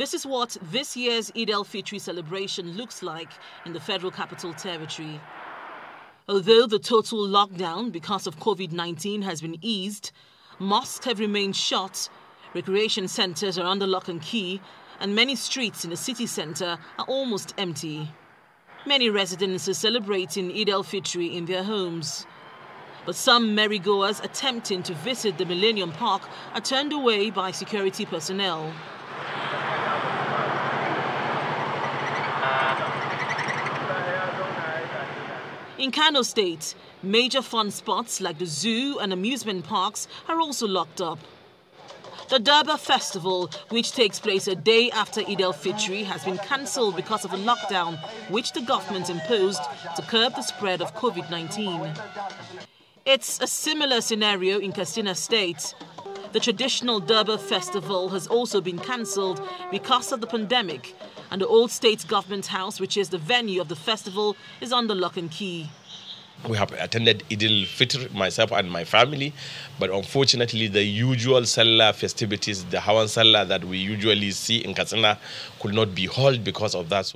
This is what this year's Eid al-Fitr celebration looks like in the Federal Capital Territory. Although the total lockdown because of COVID-19 has been eased, mosques have remained shut, recreation centers are under lock and key, and many streets in the city center are almost empty. Many residents are celebrating Eid al-Fitr in their homes. But some merrygoers attempting to visit the Millennium Park are turned away by security personnel. In Kano State, major fun spots like the zoo and amusement parks are also locked up. The Durbar Festival, which takes place a day after Eid al-Fitr, has been cancelled because of a lockdown which the government imposed to curb the spread of COVID-19. It's a similar scenario in Katsina State. The traditional Durbar Festival has also been cancelled because of the pandemic and the old state government house, which is the venue of the festival, is under lock and key. We have attended Idil al-Fitr, myself and my family, but unfortunately the usual Salah festivities, the Hawan Salah that we usually see in Katsina could not be held because of that.